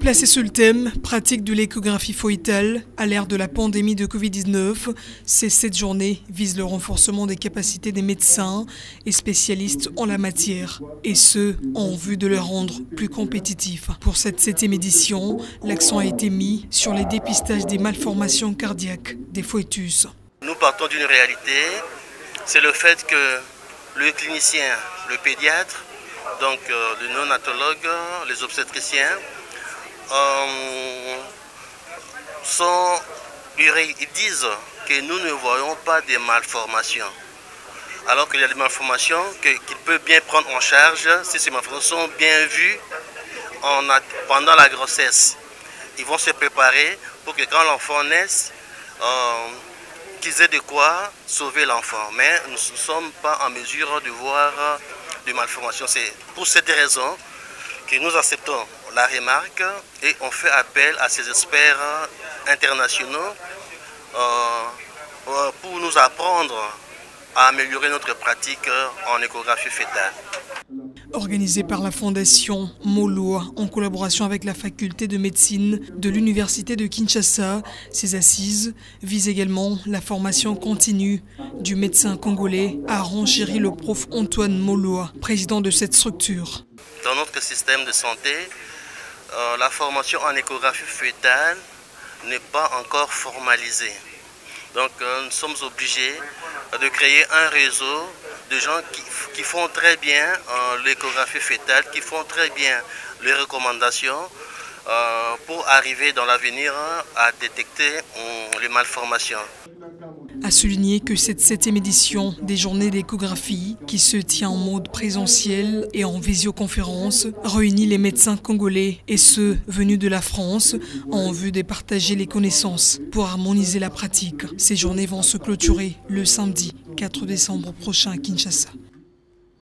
Placé sous le thème pratique de l'échographie foetale à l'ère de la pandémie de Covid-19, ces sept journées visent le renforcement des capacités des médecins et spécialistes en la matière, et ce, en vue de les rendre plus compétitifs. Pour cette septième édition, l'accent a été mis sur les dépistages des malformations cardiaques des foetus. Nous partons d'une réalité, c'est le fait que le clinicien, le pédiatre, donc euh, le non-natologue, les obstétriciens, euh, ils disent que nous ne voyons pas des malformations. Alors qu'il y a des malformations qu'ils peuvent bien prendre en charge si ces malformations sont bien vues pendant la grossesse. Ils vont se préparer pour que quand l'enfant naisse, euh, qu'ils aient de quoi sauver l'enfant. Mais nous ne sommes pas en mesure de voir des malformations. C'est pour cette raison que nous acceptons la remarque et on fait appel à ces experts internationaux euh, euh, pour nous apprendre à améliorer notre pratique en échographie fétale. Organisé par la Fondation Moloa en collaboration avec la faculté de médecine de l'Université de Kinshasa, ces assises visent également la formation continue du médecin congolais à renchérir le prof Antoine Moloa, président de cette structure. Dans notre système de santé, euh, la formation en échographie fœtale n'est pas encore formalisée. Donc euh, nous sommes obligés de créer un réseau de gens qui, font très bien euh, l'échographie fœtale, qui font très bien les recommandations pour arriver dans l'avenir à détecter les malformations. A souligner que cette septième édition des journées d'échographie, qui se tient en mode présentiel et en visioconférence, réunit les médecins congolais et ceux venus de la France en vue de partager les connaissances pour harmoniser la pratique. Ces journées vont se clôturer le samedi 4 décembre prochain à Kinshasa.